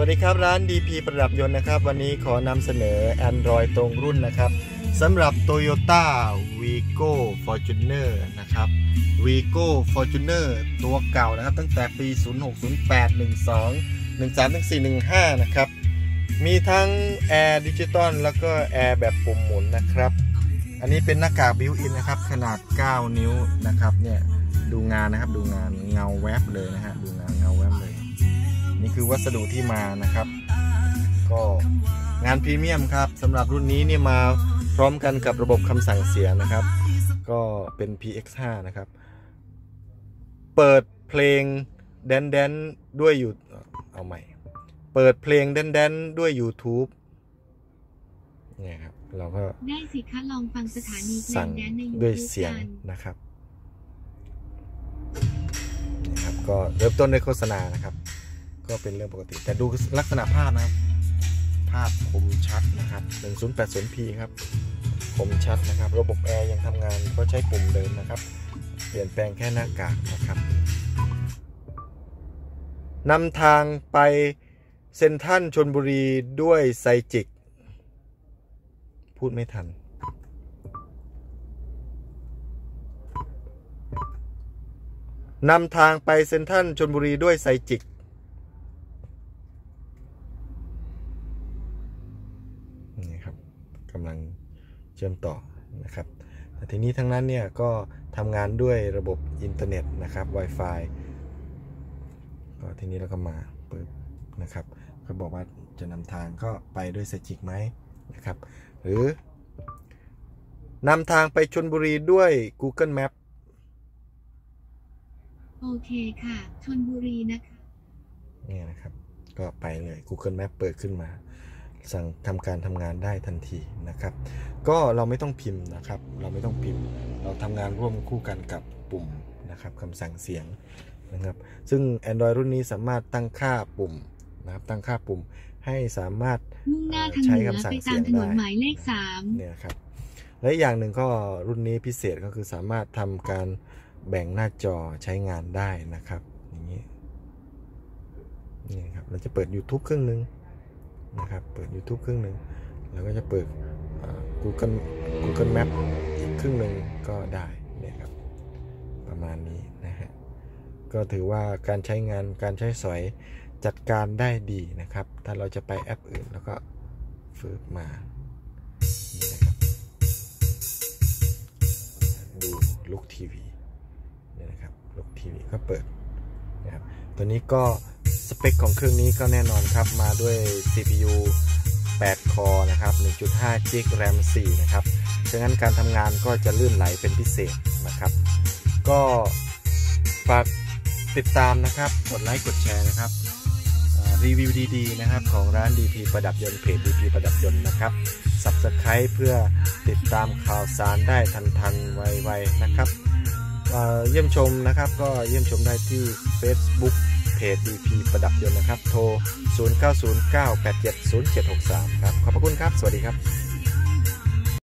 วัสดีครับร้าน DP ประดับยนต์นะครับ วันนี้ขอนำเสนอ Android ตรงรุ่นนะครับสำหรับ Toyota Vigo Fortuner นะครับ Vigo Fortuner ตัวเก่านะครับ ตั้งแต่ปี 06 08 12 13 14 15 นะครับ มีทั้งแอร์ดิจิตอลแล้วก็แอร์แบบปุ่มหมุนนะครับ อันนี้เป็นหน้ากาก built-in นะครับ ขนาด 9 นิ้วนะครับเนี่ยดูงานนะครับดูงานเงาแวบเลยนะฮะดูงานเงาแวบเลย นี่คือวัสดุที่มานะครับ ก็งานพรีเมียมครับสำหรับรุ่นนี้นี่มาพร้อมกันกับระบบคำสั่งเสียงนะครับ ก็เป็น PX5 นะครับ เปิดเพลงแดนแดนด้วยอยู่เอาใหม่ เปิดเพลงแดนแดนด้วย YouTube เนี่ยครับเราก็ได้สิคะลองฟังสถานีเพลสั่งงแดนในยูด้วยทูบเสียงกันนะครับนี่ครับ ก็เริ่มต้นด้วยโฆษณานะครับ ก็เป็นเรื่องปกติ แต่ดูลักษณะภาพนะครับ ภาพคมชัดนะครับ 1080p ครับคมชัดนะครับ ระบบแอร์ยังทำงานก็ใช้ปุ่มเดิมนะครับ เปลี่ยนแปลงแค่หน้ากากนะครับนำทางไปเซนทันชนบุรีด้วยไซจิก พูดไม่ทัน นำทางไปเซนทันชนบุรีด้วยไซจิก นี่ครับ กำลังเชื่อมต่อนะครับแต่ทีนี้ทั้งนั้นเนี่ยก็ทำงานด้วยระบบอินเทอร์เน็ตนะครับ Wi-Fi ก็ทีนี้เราก็มาเปิดนะครับเขาบอกว่าจะนำทางก็ไปด้วยไซจิกไหมนะครับ หรือนำทางไปชนบุรีด้วย Google Map โอเคค่ะชนบุรีนะคะเนี่ยนะครับ ก็ไปเลย Google Map เปิดขึ้นมา สั่งทำการทำงานได้ทันทีนะครับ ก็เราไม่ต้องพิมพ์นะครับ เราไม่ต้องพิมพ์ เราทำงานร่วมคู่กันกับปุ่มนะครับคำสั่งเสียงนะครับ ซึ่ง Android รุ่นนี้สามารถตั้งค่าปุ่มนะครับ ตั้งค่าปุ่มให้สามารถมุ่งหน้าทางใช้เหนือคำสั่งไปเสีตายมงถนนได้หมายเลขสามเนี่ยครับและอีกอย่างหนึ่งก็รุ่นนี้พิเศษก็คือสามารถทำการแบ่งหน้าจอใช้งานได้นะครับ อย่างนี้นี่ครับเราจะเปิด YouTube เครื่องหนึ่ง นะครับ เปิด YouTube เครื่องหนึ่งแล้วก็จะเปิด Google Google Map อีกครึ่งหนึ่งก็ได้เนี่ยครับ ประมาณนี้นะฮะ ก็ถือว่าการใช้งานการใช้สอยจัดการได้ดีนะครับ ถ้าเราจะไปแอปอื่นแล้วก็ฟืบมานี่นะครับ ดูลุกทีวีนี่นะครับลุกทีวีก็เปิดนะครับตัวนี้ก็ สเปคของเครื่องนี้ก็แน่นอนครับ มาด้วย CPU 8 คอนะครับ 1.5 g RAM 4 นะครับ ฉะนั้นการทำงานก็จะลื่นไหลเป็นพิเศษนะครับ ก็ฝากติดตามนะครับ กดไลค์ กดแชร์นะครับ รีวิวดีๆนะครับ ของร้าน DP ประดับยนต์เพจ DP ประดับยนต์นะครับ Subscribe เพื่อติดตามข่าวสารได้ทันๆ ไวๆ นะครับเเยี่ยมชมนะครับก็เยี่ยมชมได้ที่ Facebook เพจ DP ประดับยนต์นะครับ โทร 0909870763 ครับ ขอบพระคุณครับ สวัสดีครับ